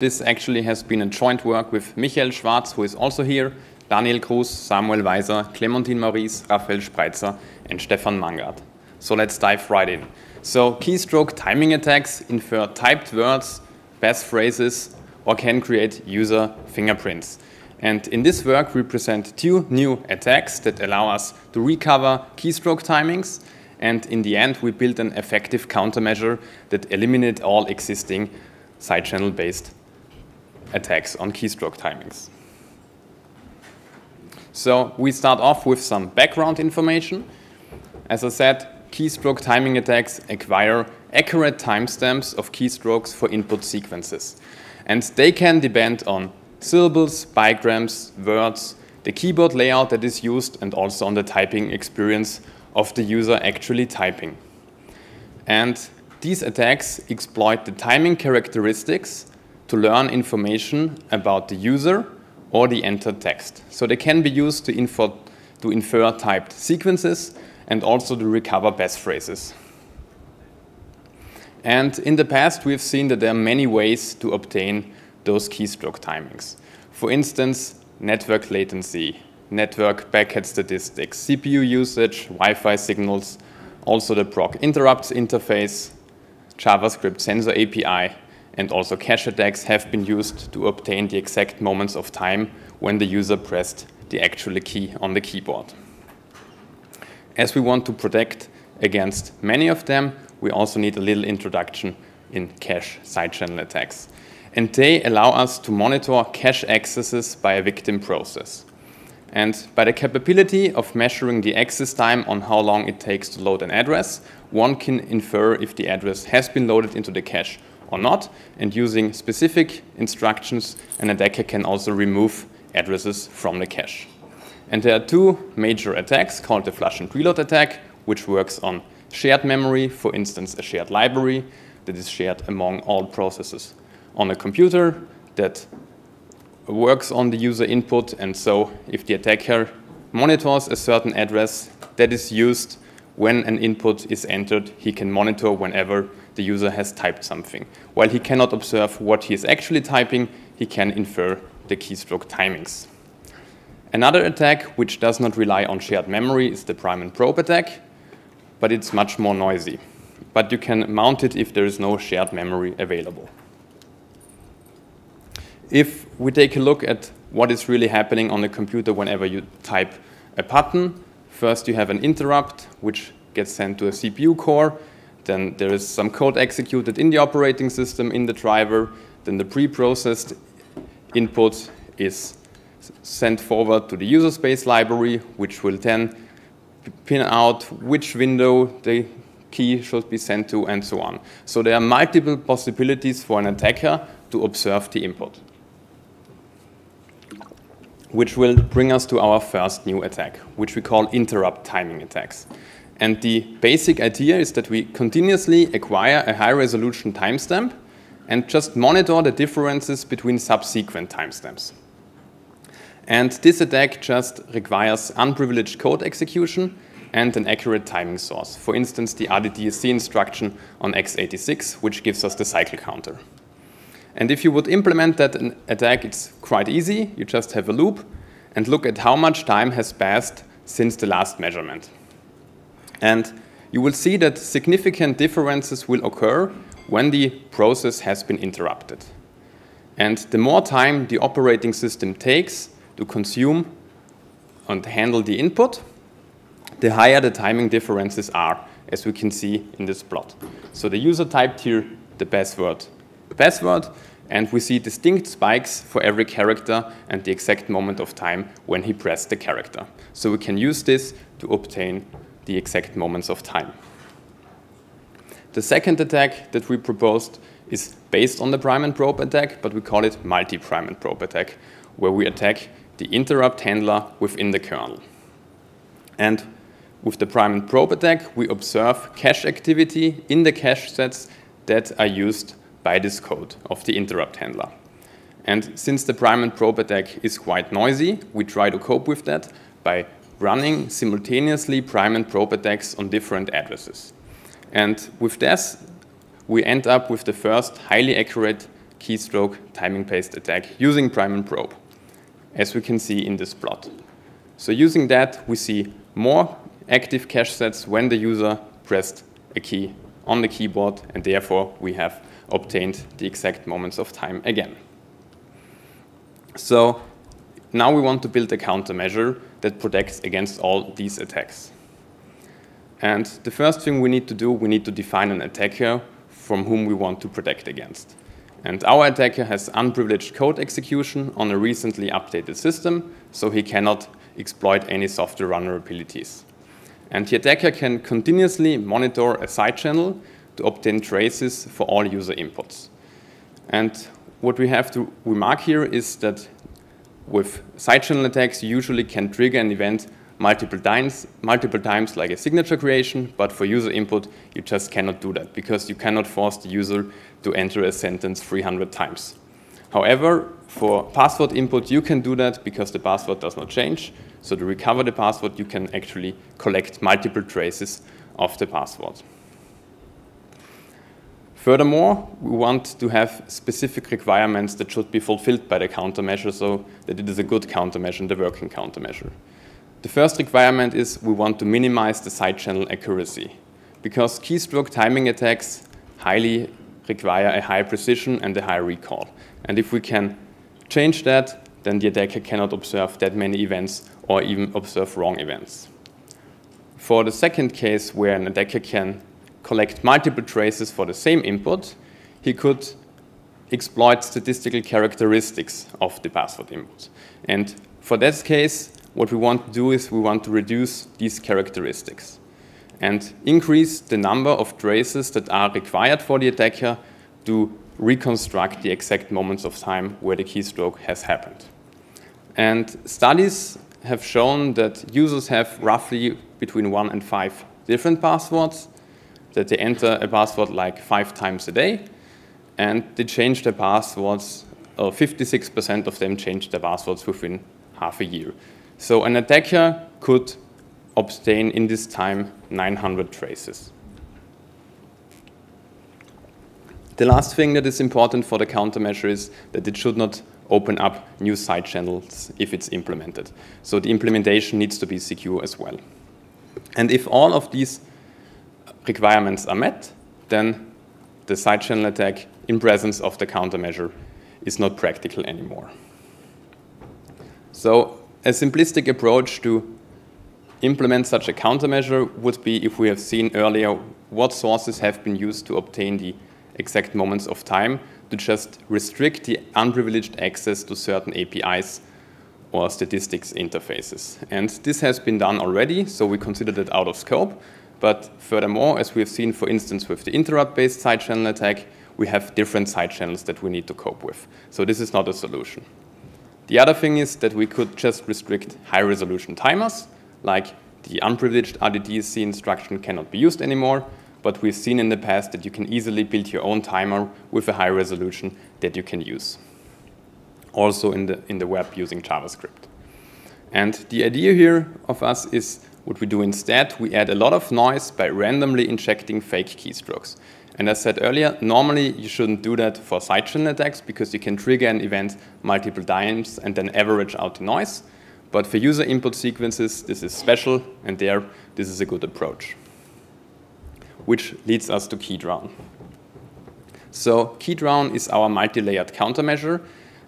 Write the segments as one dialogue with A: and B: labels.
A: This actually has been a joint work with Michael Schwarz, who is also here, Daniel Gruss, Samuel Weiser, Clementine Maurice, Raphael Spreitzer, and Stefan Mangard. So let's dive right in. So keystroke timing attacks infer typed words, passphrases, or can create user fingerprints. And in this work, we present two new attacks that allow us to recover keystroke timings. And in the end, we build an effective countermeasure that eliminate all existing side channel based attacks on keystroke timings. So we start off with some background information. As I said, keystroke timing attacks acquire accurate timestamps of keystrokes for input sequences. And they can depend on syllables, bigrams, words, the keyboard layout that is used, and also on the typing experience of the user actually typing. And these attacks exploit the timing characteristics to learn information about the user or the entered text. So they can be used to, infer, to infer typed sequences and also to recover passphrases. And in the past, we've seen that there are many ways to obtain those keystroke timings. For instance, network latency, network packet statistics, CPU usage, Wi-Fi signals, also the proc interrupts interface, JavaScript sensor API, and also cache attacks have been used to obtain the exact moments of time when the user pressed the actual key on the keyboard. As we want to protect against many of them, we also need a little introduction in cache side channel attacks. And they allow us to monitor cache accesses by a victim process. And by the capability of measuring the access time on how long it takes to load an address, one can infer if the address has been loaded into the cache or not. And using specific instructions, an attacker can also remove addresses from the cache. And there are two major attacks called the flush and reload attack, which works on shared memory, for instance, a shared library that is shared among all processes on a computer that works on the user input. And so if the attacker monitors a certain address that is used when an input is entered, he can monitor whenever the user has typed something. While he cannot observe what he is actually typing, he can infer the keystroke timings. Another attack, which does not rely on shared memory, is the prime and probe attack, but it's much more noisy. But you can mount it if there is no shared memory available. If we take a look at what is really happening on the computer whenever you type a button, first you have an interrupt, which gets sent to a CPU core, then there is some code executed in the operating system, in the driver. Then the pre-processed input is sent forward to the user space library, which will then pin out which window the key should be sent to, and so on. So there are multiple possibilities for an attacker to observe the input, which will bring us to our first new attack, which we call interrupt timing attacks. And the basic idea is that we continuously acquire a high resolution timestamp and just monitor the differences between subsequent timestamps. And this attack just requires unprivileged code execution and an accurate timing source. For instance, the RDTSC instruction on x86, which gives us the cycle counter. And if you would implement that attack, it's quite easy. You just have a loop and look at how much time has passed since the last measurement. And you will see that significant differences will occur when the process has been interrupted. And the more time the operating system takes to consume and handle the input, the higher the timing differences are, as we can see in this plot. So the user typed here the password, password, and we see distinct spikes for every character and the exact moment of time when he pressed the character. So we can use this to obtain the exact moments of time. The second attack that we proposed is based on the prime and probe attack, but we call it multi-prime and probe attack, where we attack the interrupt handler within the kernel. And with the prime and probe attack, we observe cache activity in the cache sets that are used by this code of the interrupt handler. And since the prime and probe attack is quite noisy, we try to cope with that by running simultaneously prime and probe attacks on different addresses. And with this, we end up with the first highly accurate keystroke timing-based attack using prime and probe, as we can see in this plot. So using that, we see more active cache sets when the user pressed a key on the keyboard, and therefore we have obtained the exact moments of time again. So now we want to build a countermeasure that protects against all these attacks. And the first thing we need to do, we need to define an attacker from whom we want to protect against. And our attacker has unprivileged code execution on a recently updated system, so he cannot exploit any software vulnerabilities. And the attacker can continuously monitor a side channel to obtain traces for all user inputs. And what we have to remark here is that with side channel attacks, you usually can trigger an event multiple times, multiple times like a signature creation, but for user input, you just cannot do that because you cannot force the user to enter a sentence 300 times. However, for password input, you can do that because the password does not change. So to recover the password, you can actually collect multiple traces of the password. Furthermore, we want to have specific requirements that should be fulfilled by the countermeasure so that it is a good countermeasure and a working countermeasure. The first requirement is we want to minimize the side channel accuracy because keystroke timing attacks highly require a high precision and a high recall. And if we can change that, then the attacker cannot observe that many events or even observe wrong events. For the second case where an attacker can collect multiple traces for the same input, he could exploit statistical characteristics of the password input. And for that case, what we want to do is we want to reduce these characteristics and increase the number of traces that are required for the attacker to reconstruct the exact moments of time where the keystroke has happened. And studies have shown that users have roughly between one and five different passwords, that they enter a password like five times a day, and they change their passwords, uh, 56% of them change their passwords within half a year. So an attacker could obtain in this time 900 traces. The last thing that is important for the countermeasure is that it should not open up new side channels if it's implemented. So the implementation needs to be secure as well. And if all of these requirements are met, then the side channel attack in presence of the countermeasure is not practical anymore. So a simplistic approach to implement such a countermeasure would be if we have seen earlier what sources have been used to obtain the exact moments of time to just restrict the unprivileged access to certain APIs or statistics interfaces. And this has been done already, so we consider that out of scope. But furthermore, as we have seen, for instance, with the interrupt-based side channel attack, we have different side channels that we need to cope with. So this is not a solution. The other thing is that we could just restrict high-resolution timers, like the unprivileged RDTSC instruction cannot be used anymore, but we've seen in the past that you can easily build your own timer with a high resolution that you can use. Also in the, in the web using JavaScript. And the idea here of us is what we do instead, we add a lot of noise by randomly injecting fake keystrokes. And as said earlier, normally you shouldn't do that for side channel attacks because you can trigger an event multiple times and then average out the noise. But for user input sequences, this is special, and there, this is a good approach which leads us to Keydrown. So Keydrown is our multi-layered countermeasure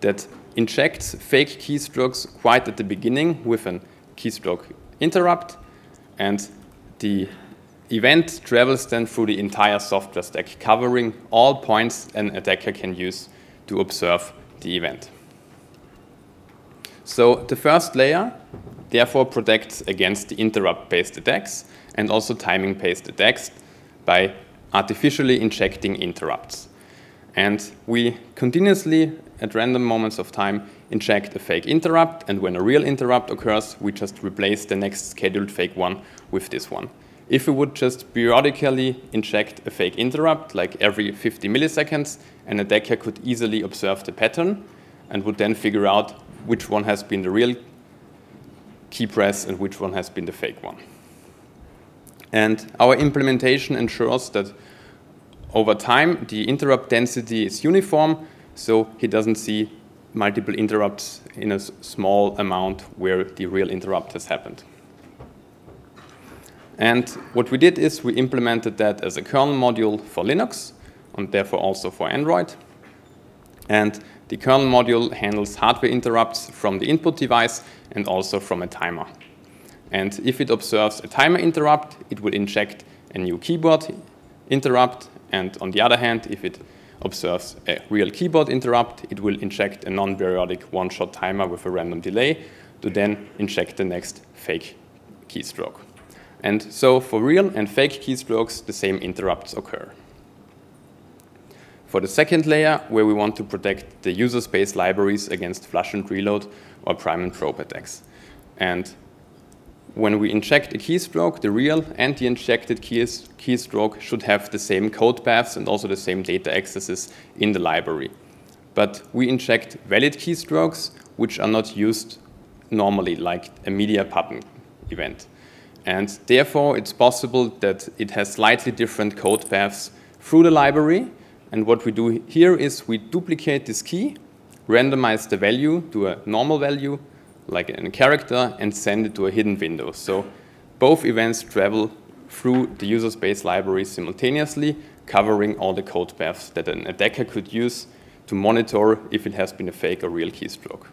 A: that injects fake keystrokes quite at the beginning with an keystroke interrupt, and the event travels then through the entire software stack, covering all points an attacker can use to observe the event. So the first layer therefore protects against the interrupt-based attacks and also timing-based attacks by artificially injecting interrupts. And we continuously, at random moments of time, inject a fake interrupt, and when a real interrupt occurs, we just replace the next scheduled fake one with this one. If we would just periodically inject a fake interrupt, like every 50 milliseconds, an attacker could easily observe the pattern and would then figure out which one has been the real key press and which one has been the fake one. And our implementation ensures that over time the interrupt density is uniform so he doesn't see multiple interrupts in a small amount where the real interrupt has happened. And what we did is we implemented that as a kernel module for Linux, and therefore also for Android. And the kernel module handles hardware interrupts from the input device and also from a timer. And if it observes a timer interrupt, it will inject a new keyboard interrupt. And on the other hand, if it observes a real keyboard interrupt, it will inject a non-periodic one-shot timer with a random delay to then inject the next fake keystroke. And so for real and fake keystrokes, the same interrupts occur. For the second layer, where we want to protect the user space libraries against flush and reload or prime and probe attacks. And when we inject a keystroke, the real and the injected keys, keystroke should have the same code paths and also the same data accesses in the library. But we inject valid keystrokes, which are not used normally, like a media button event. And therefore, it's possible that it has slightly different code paths through the library. And what we do here is we duplicate this key, randomize the value to a normal value, like a character, and send it to a hidden window. So both events travel through the user space library simultaneously, covering all the code paths that an attacker could use to monitor if it has been a fake or real keystroke.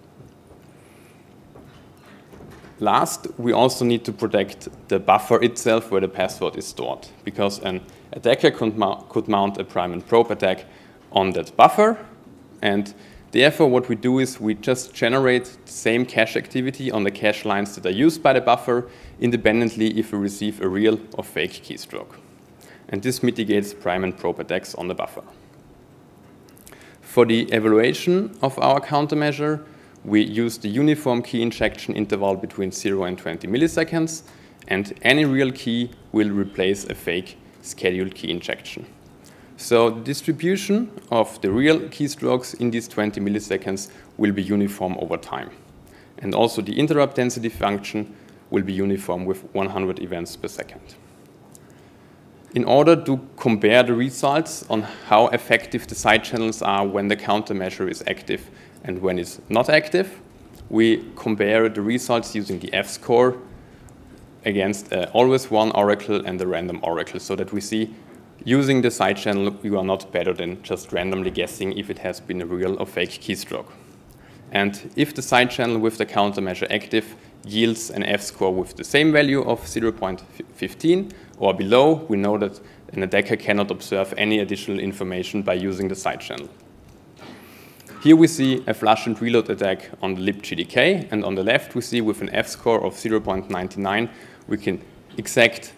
A: Last, we also need to protect the buffer itself where the password is stored, because an attacker could, could mount a prime and probe attack on that buffer, and therefore what we do is we just generate the same cache activity on the cache lines that are used by the buffer, independently if we receive a real or fake keystroke. And this mitigates prime and probe attacks on the buffer. For the evaluation of our countermeasure, we use the uniform key injection interval between 0 and 20 milliseconds, and any real key will replace a fake scheduled key injection. So the distribution of the real keystrokes in these 20 milliseconds will be uniform over time. And also the interrupt density function will be uniform with 100 events per second. In order to compare the results on how effective the side channels are when the countermeasure is active and when it's not active, we compare the results using the F-score against uh, always one oracle and the random oracle so that we see using the side channel you are not better than just randomly guessing if it has been a real or fake keystroke. And if the side channel with the countermeasure active yields an F-score with the same value of 0.15 or below, we know that an attacker cannot observe any additional information by using the side channel. Here we see a flush and reload attack on the libgdk, and on the left we see with an F-score of 0.99, we can exactly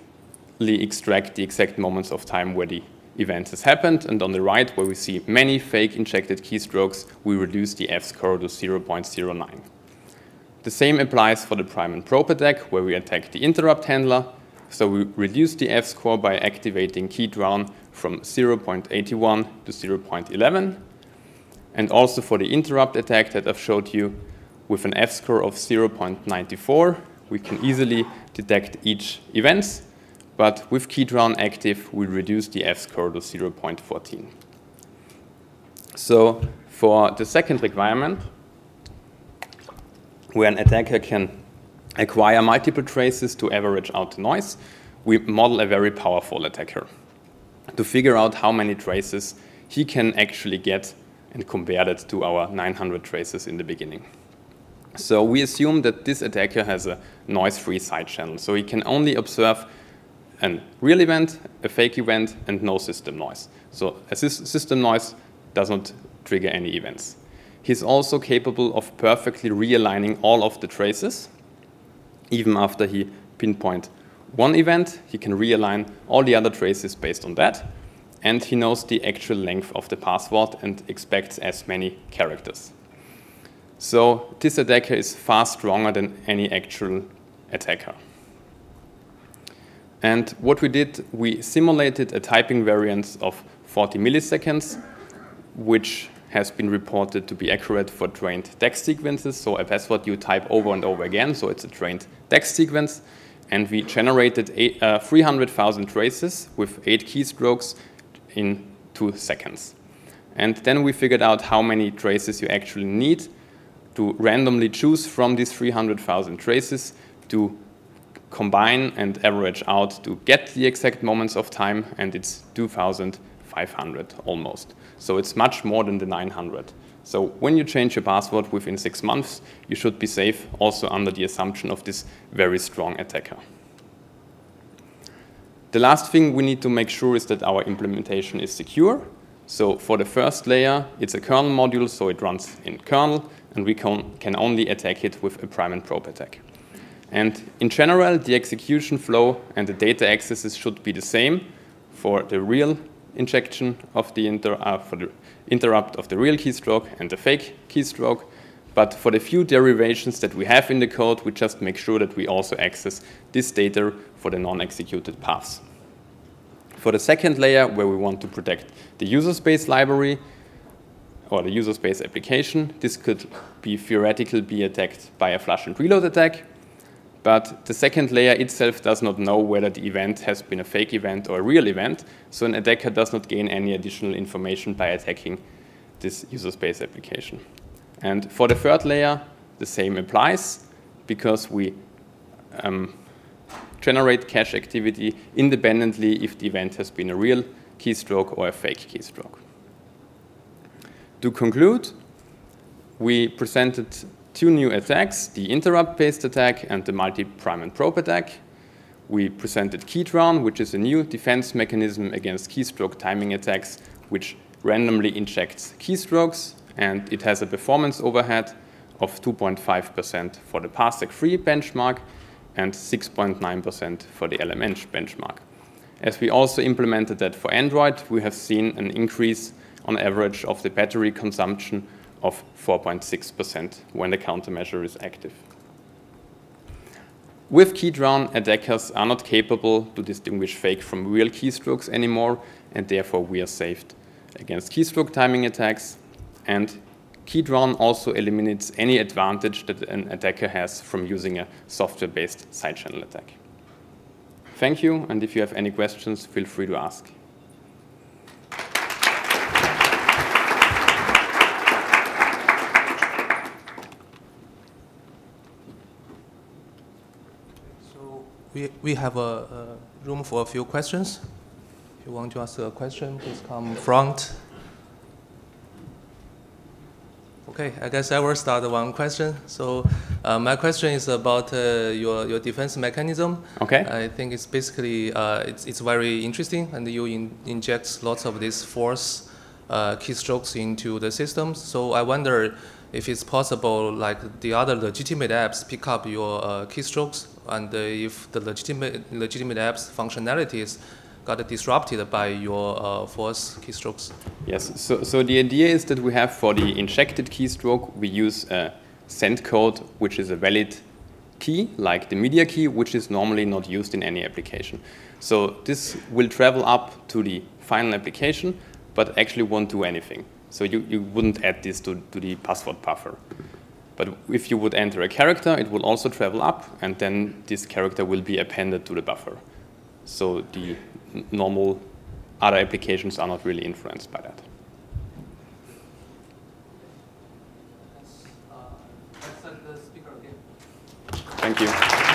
A: extract the exact moments of time where the event has happened, and on the right, where we see many fake injected keystrokes, we reduce the F-score to 0.09. The same applies for the prime and probe attack, where we attack the interrupt handler, so we reduce the F-score by activating KeyDrown from 0.81 to 0.11, and also for the interrupt attack that I've showed you, with an F-score of 0.94, we can easily detect each event, but with KeyDrown active, we reduce the F-score to 0.14. So for the second requirement, where an attacker can acquire multiple traces to average out the noise, we model a very powerful attacker to figure out how many traces he can actually get and compare that to our 900 traces in the beginning. So we assume that this attacker has a noise-free side channel. So he can only observe a real event, a fake event, and no system noise. So a system noise does not trigger any events. He's also capable of perfectly realigning all of the traces. Even after he pinpoint one event, he can realign all the other traces based on that and he knows the actual length of the password and expects as many characters. So this attacker is far stronger than any actual attacker. And what we did, we simulated a typing variance of 40 milliseconds, which has been reported to be accurate for trained text sequences. So a password you type over and over again, so it's a trained text sequence. And we generated uh, 300,000 traces with eight keystrokes in two seconds. And then we figured out how many traces you actually need to randomly choose from these 300,000 traces to combine and average out to get the exact moments of time, and it's 2,500 almost. So it's much more than the 900. So when you change your password within six months, you should be safe also under the assumption of this very strong attacker. The last thing we need to make sure is that our implementation is secure. So for the first layer, it's a kernel module, so it runs in kernel, and we can, can only attack it with a prime and probe attack. And in general, the execution flow and the data accesses should be the same for the real injection of the, inter uh, the interrupt of the real keystroke and the fake keystroke. But for the few derivations that we have in the code, we just make sure that we also access this data for the non-executed paths. For the second layer, where we want to protect the user space library or the user space application, this could be theoretically be attacked by a flush and reload attack. But the second layer itself does not know whether the event has been a fake event or a real event, so an attacker does not gain any additional information by attacking this user space application. And for the third layer, the same applies because we um, generate cache activity independently if the event has been a real keystroke or a fake keystroke. To conclude, we presented two new attacks, the interrupt-based attack and the multi-prime and probe attack. We presented KeyDrown, which is a new defense mechanism against keystroke timing attacks, which randomly injects keystrokes, and it has a performance overhead of 2.5% for the parsec-free benchmark and 6.9% for the LMN benchmark. As we also implemented that for Android, we have seen an increase on average of the battery consumption of 4.6% when the countermeasure is active. With KeyDrown, attackers are not capable to distinguish fake from real keystrokes anymore, and therefore we are saved against keystroke timing attacks. And KeyDrown also eliminates any advantage that an attacker has from using a software-based side channel attack. Thank you, and if you have any questions, feel free to ask.
B: We, we have a, a, room for a few questions. If you want to ask a question, please come front. Okay, I guess I will start one question. So uh, my question is about uh, your, your defense mechanism.
A: Okay.
B: I think it's basically, uh, it's, it's very interesting and you in, inject lots of these force uh, keystrokes into the system. So I wonder if it's possible, like the other legitimate apps pick up your uh, keystrokes and if the legitimate, legitimate apps functionalities got disrupted by your uh, force keystrokes.
A: Yes, so, so the idea is that we have for the injected keystroke, we use a scan code, which is a valid key, like the media key, which is normally not used in any application. So this will travel up to the final application, but actually won't do anything. So you, you wouldn't add this to, to the password buffer. But if you would enter a character, it will also travel up, and then this character will be appended to the buffer. So the normal other applications are not really influenced by that. Thank you.